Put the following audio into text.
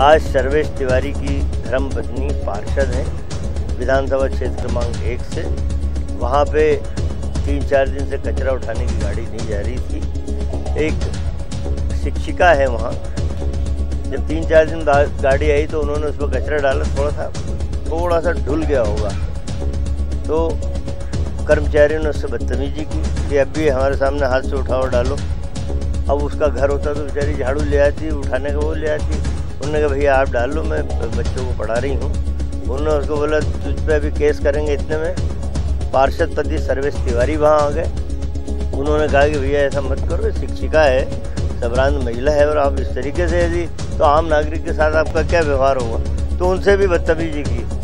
आज सर्वेश तिवारी की धर्म पत्नी पार्षद हैं, विधानसभा क्षेत्र क्रमांक एक से। वहाँ पे तीन चार दिन से कचरा उठाने की गाड़ी नहीं जा रही थी। एक शिक्षिका है वहाँ। जब तीन चार दिन गाड़ी आई तो उन्होंने उस पर कचरा डाला, थोड़ा सा थोड़ा सा ढुल गया होगा। तो कर्मचारियों ने उससे बदतमीजी की कि अब भी हमारे सामने हाथ से उठाओ डालो। अब उसका घर होता तो बेचारी झाड़ू ले आती, उठाने का वो ले आती। उन्होंने कहा, भैया, आप डाल लो, मैं बच्चों को पढ़ा रही हूँ। उन्होंने उसको बोला, तुझ पर अभी केस करेंगे इतने में। पार्षद पति सर्वेश तिवारी वहाँ आ गए। उन्होंने कहा कि, भैया, ऐसा मत करो शिक्षिका है सबरांत महिला है और आप इस तरीके से यदि तो आम नागरिक के साथ आपका क्या व्यवहार होगा? तो उनसे भी बदतमीजी की।